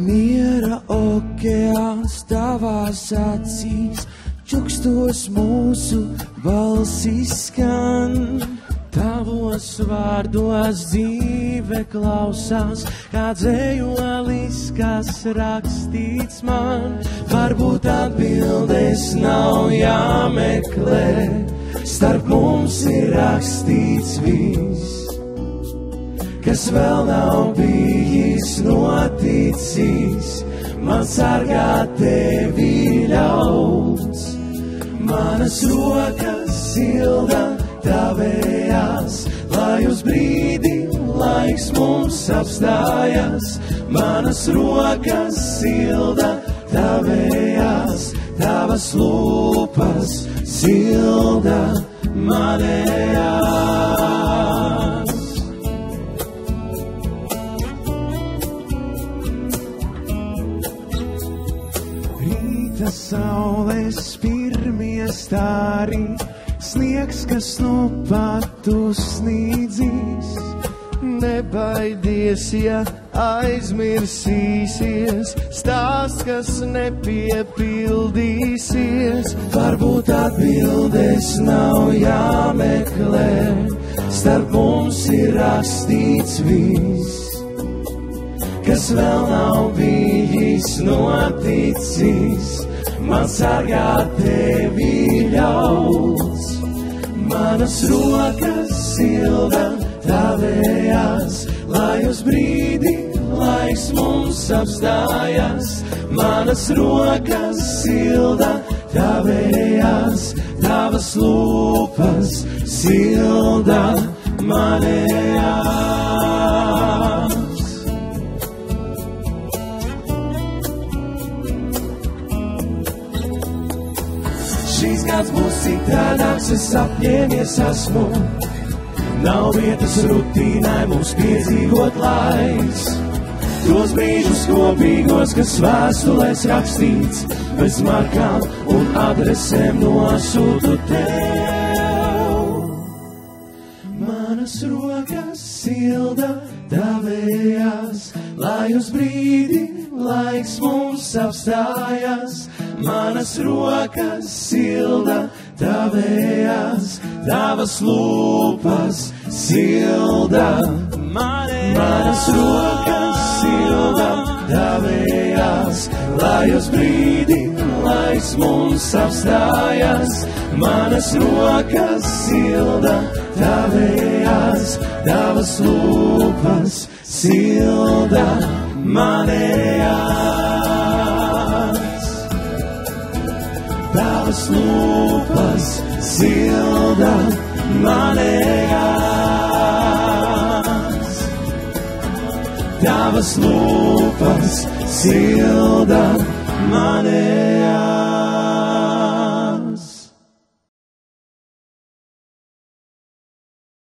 Miera okeāns tavās acīs, čukstos mūsu balsis skan. Tavos vārdos dzīve klausās, kā dzējolis, kas rakstīts man. Varbūt atbildes nav jāmeklē, starp mums ir rakstīts viss kas vēl nav bijis noticis, man sargā tevi ļauts. Manas rokas silda tavējās, lai uz brīdi laiks mums apstājas. Manas rokas silda tavējās, tavas lūpas silda manējās. Saules pirmie stāri, sniegs, kas nu pat uzsnīdzīs. Nebaidies, ja aizmirsīsies, stāsts, kas nepiepildīsies. Varbūt atbildes nav jāmeklē, starp mums ir rakstīts viss, kas vēl nav bijis noticis. Man sargā tevi ļauts, manas rokas silda tavējās, lai uz brīdi laiks mums apstājas. Manas rokas silda tavējās, tavas lūpas silda manējās. Šīs gads būs citādāks, es apņēmies esmu. Nav vietas rutīnai mums piedzīvot laiks. Tos brīžus kopīgos, kas vēstulēs rakstīts, bez markām un adresēm nosūtu tev. Manas rokas silda tavējās, lai uz brīdi laiks mums apstājas. Manas rokas silda tavējās, tavas lūpas silda. Manas rokas silda tavējās, lai uz brīdi laiks mums apstājas. Manas rokas silda tavējās, tavas lūpas silda manējās. Tavas lūpas silda manējās. Tavas lūpas silda manējās.